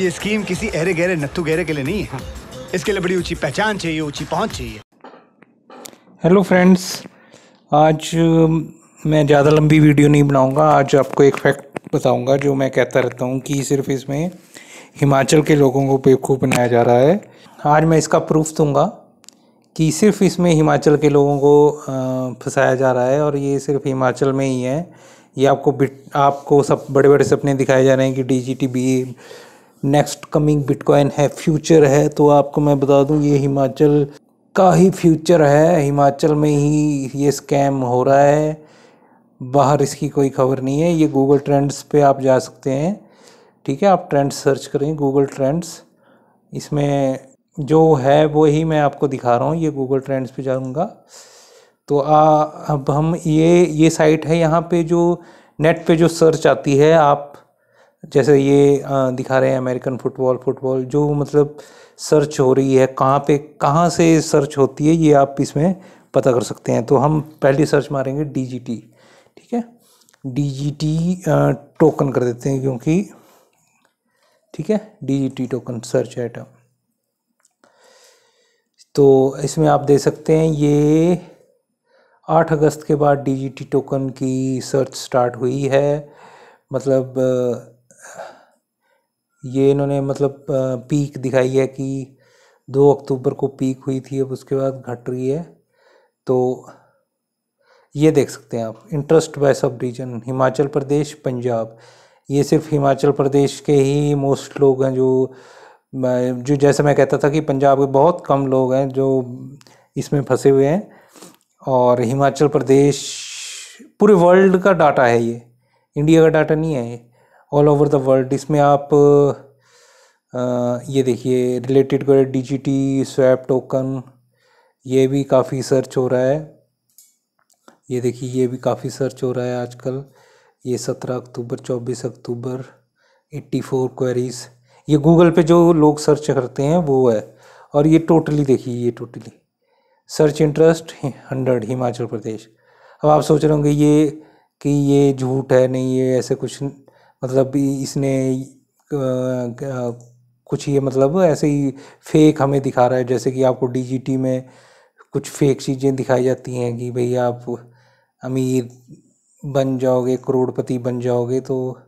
ये स्कीम किसी अहरे गहरे नत्थु गहरे के लिए नहीं है। इसके लिए बड़ी ऊँची पहचान चाहिए, ऊँची पहुँच चाहिए। हेलो फ्रेंड्स आज मैं ज़्यादा लंबी वीडियो नहीं बनाऊँगा, आज आपको एक फैक्ट बताऊँगा जो मैं कहता रहता हूँ कि सिर्फ़ इसमें हिमाचल के लोगों को बेवकूफ़ बनाया जा रहा है। आज मैं इसका प्रूफ दूँगा कि सिर्फ़ इसमें हिमाचल के लोगों को फंसाया जा रहा है और ये सिर्फ़ हिमाचल में ही है। ये आपको आपको सब बड़े बड़े सपने दिखाए जा रहे हैं कि D G T B next coming bitcoin है फ्यूचर है तो आपको मैं बता दूँ ये हिमाचल का ही फ्यूचर है। हिमाचल में ही ये स्कैम हो रहा है। बाहर इसकी कोई खबर नहीं है। ये गूगल ट्रेंड्स पे आप जा सकते हैं। ठीक है आप ट्रेंड्स सर्च करें गूगल ट्रेंड्स इसमें जो है वो ही मैं आपको दिखा रहा हूँ। ये गूगल ट्रेंड्स पे जाऊँगा। तो आ, अब हम ये ये साइट है। यहाँ पे जो नेट पे जो सर्च आती है आप जैसे ये दिखा रहे हैं अमेरिकन फुटबॉल फुटबॉल जो मतलब सर्च हो रही है, कहाँ पे, कहाँ से सर्च होती है, ये आप इसमें पता कर सकते हैं। तो हम पहले सर्च मारेंगे डी जी टी ठीक है? डी जी टी टोकन कर देते हैं क्योंकि, ठीक है? D G T token search item तो इसमें आप दे सकते हैं, ये आठ अगस्त के बाद डी जी टी टोकन की सर्च स्टार्ट हुई है। मतलब ये इन्होंने मतलब पीक दिखाई है कि दो अक्टूबर को पीक हुई थी, अब उसके बाद घट रही है। तो ये देख सकते हैं आप interest by sub region Himachal Pradesh, Punjab. ये सिर्फ़ हिमाचल प्रदेश के ही मोस्ट लोग हैं जो जो जैसे मैं कहता था कि पंजाब के बहुत कम लोग हैं जो इसमें फंसे हुए हैं। और हिमाचल प्रदेश, पूरे वर्ल्ड का डाटा है ये। इंडिया का डाटा नहीं है ये। ऑल ओवर द वर्ल्ड इसमें आप ये देखिए रिलेटेड कर D G T swap token ये भी काफ़ी सर्च हो रहा है। ये देखिए, ये भी काफ़ी सर्च हो रहा है आजकल। ये सत्रह अक्टूबर, चौबीस अक्टूबर एट्टी फोर क्वेरीज ये गूगल पे जो लोग सर्च करते हैं, वो है। और ये टोटली देखिए, ये totally search interest hundred Himachal Pradesh अब आप सोच रहे होंगे, ये कि ये झूठ है, नहीं, ये ऐसे कुछ मतलब इसने कुछ ये मतलब ऐसे ही फेक हमें दिखा रहा है, जैसे कि आपको डीजीटी में कुछ फेक चीज़ें दिखाई जाती हैं कि भाई आप अमीर बन जाओगे, करोड़पति बन जाओगे तो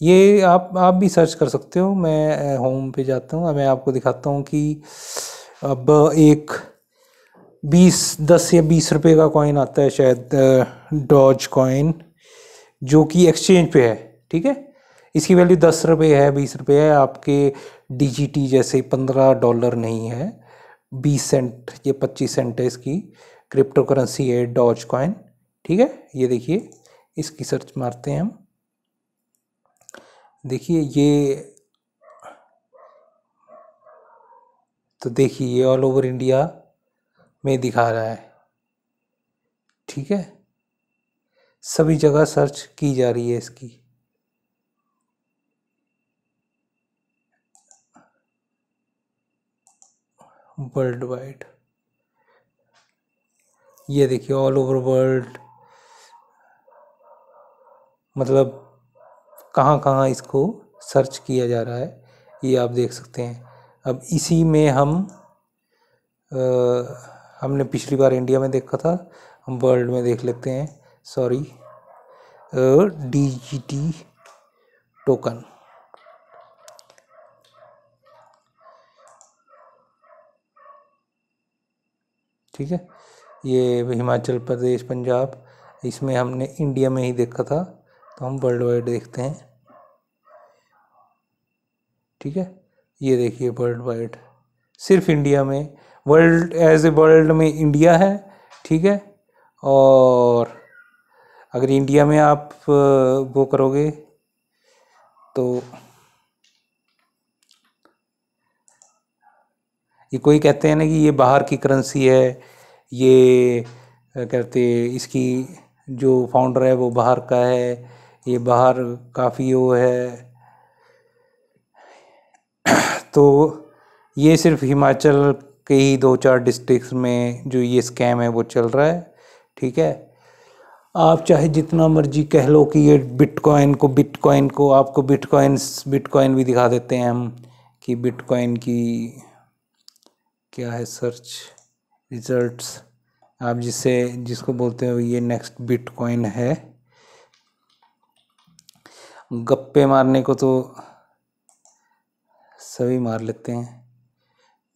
ये आप आप भी सर्च कर सकते हो। मैं होम पे जाता हूँ, मैं आपको दिखाता हूँ कि अब एक बीस, दस या बीस रुपए का कॉइन आता है शायद डॉज कॉइन जो कि एक्सचेंज पे है, ठीक है? इसकी वैल्यू दस रुपये है, बीस रुपये है, आपके डीजीटी जैसे पंद्रह डॉलर नहीं है, बीस सेंट ये पच्चीस सेंट है इसकी क्रिप्टो करेंसी है डॉज कॉइन ठीक है? ये देखिए, इसकी सर्च मारते हैं हम। देखिए, ये तो देखिए, ये ऑल ओवर इंडिया में दिखा रहा है, ठीक है? सभी जगह सर्च की जा रही है इसकी। वर्ल्ड वाइड ये देखिए ऑल ओवर वर्ल्ड मतलब कहाँ कहाँ इसको सर्च किया जा रहा है ये आप देख सकते हैं। अब इसी में हम आ, हमने पिछली बार इंडिया में देखा था हम वर्ल्ड में देख लेते हैं। Sorry D G T token ठीक है? ये हिमाचल प्रदेश, पंजाब, इसमें हमने इंडिया में ही देखा था तो हम वर्ल्ड वाइड देखते हैं। ठीक है? ये देखिए वर्ल्ड वाइड सिर्फ़ इंडिया में वर्ल्ड एज ए वर्ल्ड में इंडिया है, ठीक है? और अगर इंडिया में आप वो करोगे तो ये कोई कहते हैं ना कि ये बाहर की करेंसी है, ये कहते इसकी जो फाउंडर है वो बाहर का है, ये बाहर काफ़ी वो है। तो ये सिर्फ़ हिमाचल के ही दो चार डिस्ट्रिक्स में जो ये स्कैम है वो चल रहा है, ठीक है? आप चाहे जितना मर्ज़ी कह लो कि ये बिटकॉइन को बिटकॉइन को, आपको बिटकॉइंस बिटकॉइन भी दिखा देते हैं हम कि बिटकॉइन की क्या है सर्च रिजल्ट्स आप जिसे, जिसको बोलते हो, ये नेक्स्ट बिटकॉइन है। गप्पे मारने को तो सभी मार लेते हैं,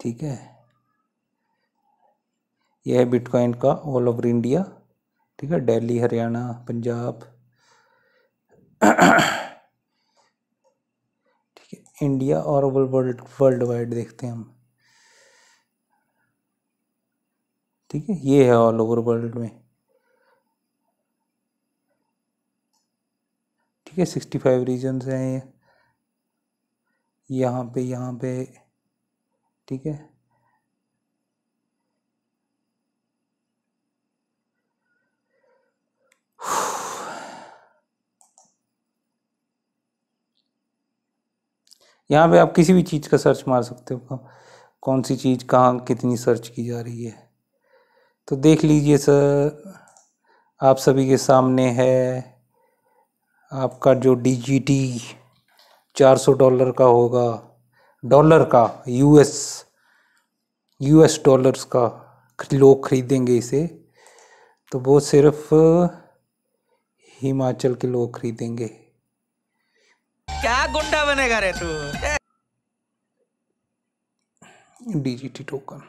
ठीक है? यह है बिटकॉइन का ऑल ओवर इंडिया ठीक है? दिल्ली हरियाणा पंजाब ठीक है? इंडिया और वर्ल्ड वर्ल्ड वाइड देखते हैं हम। ठीक है, ये है ऑल ओवर वर्ल्ड में। ठीक है सिक्सटी फाइव रीजन्स हैं यहाँ पे यहाँ पे, ठीक है। यहाँ पे आप किसी भी चीज़ का सर्च मार सकते हो। कौन सी चीज़, कहाँ कितनी सर्च की जा रही है। तो देख लीजिए सर आप सभी के सामने है आपका जो डी जी टी चार सौ डॉलर का होगा डॉलर का यूएस यूएस डॉलर्स का लोग खरीदेंगे इसे। तो वो सिर्फ़ हिमाचल के लोग खरीदेंगे। क्या गुंडा बनेगा रे तू? डीजीटी टोकन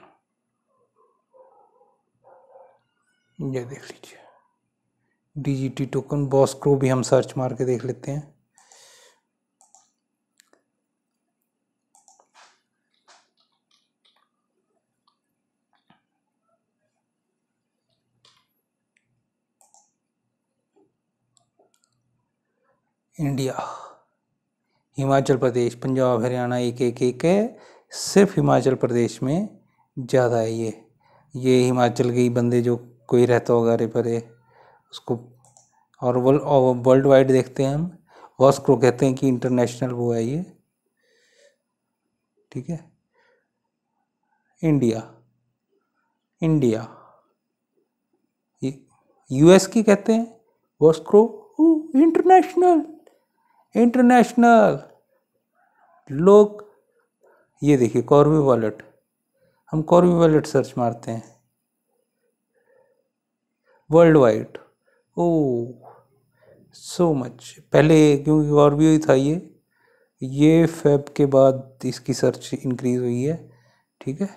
ये देख लीजिए। डीजीटी टोकन बॉस क्रो भी हम सर्च मार के देख लेते हैं। इंडिया हिमाचल प्रदेश पंजाब हरियाणा एक एक एक है। सिर्फ़ हिमाचल प्रदेश में ज़्यादा है ये। ये हिमाचल के ही बंदे जो कोई रहता होगा रे परे, उसको, और वर्ल्ड वाइड देखते हैं हम वॉस्क्रो कहते हैं कि इंटरनेशनल वो है ये, ठीक है? इंडिया इंडिया यूएस की कहते हैं वॉस्क्रो इंटरनेशनल इंटरनेशनल लोग, ये देखिए कॉर्वी वॉलेट हम कॉर्वी वॉलेट सर्च मारते हैं। World wide oh so much पहले क्योंकि कॉर्वी ही था ये? ये फेब के बाद इसकी सर्च इंक्रीज हुई है, ठीक है?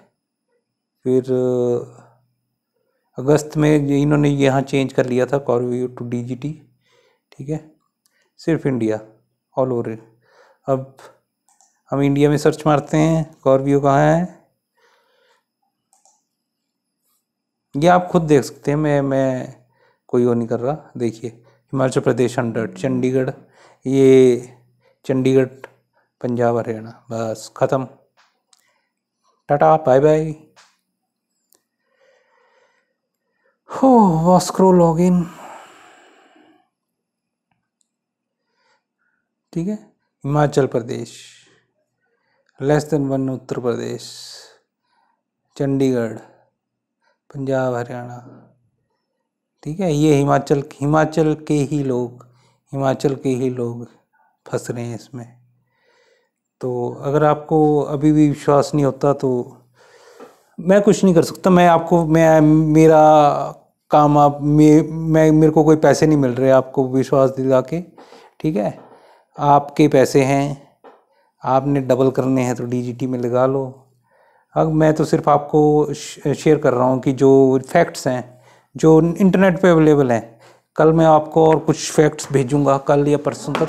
फिर, अगस्त में इन्होंने यहाँ चेंज कर लिया था कॉर्वी टू डीजीटी ठीक है? सिर्फ़ इंडिया ऑल ओवर अब हम इंडिया में सर्च मारते हैं कॉर्बियो कहाँ है? ये आप खुद देख सकते हैं, मैं मैं कोई वो नहीं कर रहा। देखिए, हिमाचल प्रदेश अंडर चंडीगढ़। ये चंडीगढ़, पंजाब, हरियाणा। बस, ख़त्म। टाटा बाय बाय हो वॉस्क्रो लॉगिन। ठीक है? Himachal Pradesh. Less than one, Uttar Pradesh. Chandigarh. Punjab, Haryana. ठीक है, ये हिमाचल हिमाचल के ही लोग, हिमाचल के ही लोग फंस रहे हैं इसमें। तो अगर आपको अभी भी विश्वास नहीं होता तो मैं कुछ नहीं कर सकता। मैं आपको, मैं, मेरा काम आप, मे, मैं, मेरे को कोई पैसे नहीं मिल रहे आपको विश्वास दिला के ठीक है, आपके पैसे हैं, आपने डबल करने हैं तो डीजीटी में लगा लो। अब मैं तो सिर्फ़ आपको शेयर कर रहा हूँ कि जो फैक्ट्स हैं, जो इंटरनेट पे अवेलेबल हैं, कल मैं आपको और कुछ फैक्ट्स भेजूँगा, कल या परसों तक,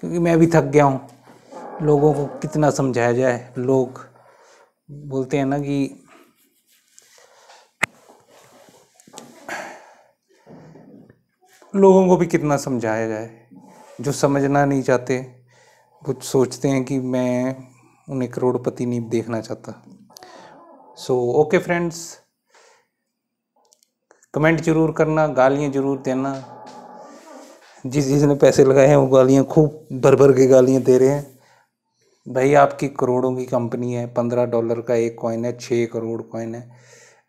क्योंकि मैं अभी थक गया हूँ। लोगों को कितना समझाया जाए, लोग बोलते हैं ना कि लोगों को भी कितना समझाया जाए, जो समझना नहीं चाहते, कुछ सोचते हैं कि मैं उन्हें करोड़पति नहीं देखना चाहता। सो ओके फ्रेंड्स कमेंट ज़रूर करना, गालियाँ ज़रूर देना। जिस जिसने पैसे लगाए हैं, वो गालियाँ खूब भर भर के गालियाँ दे रहे हैं। भाई, आपकी करोड़ों की कंपनी है। पंद्रह डॉलर का एक कॉइन है छः करोड़ कॉइन है।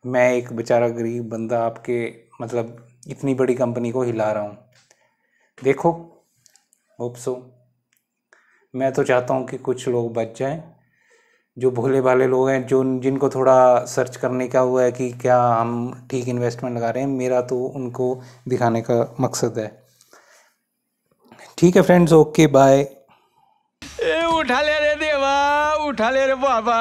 मैं एक बेचारा गरीब बंदा आपके मतलब इतनी बड़ी कंपनी को हिला रहा हूँ। देखो होप सो मैं तो चाहता हूँ कि कुछ लोग बच जाएँ। जो भोले भाले लोग हैं, जो जिनको थोड़ा सर्च करने का हुआ है कि क्या हम ठीक इन्वेस्टमेंट लगा रहे हैं, मेरा तो उनको दिखाने का मकसद है। ठीक है फ्रेंड्स ओके बाय उठा ले रे देवा, उठा ले रे बाबा।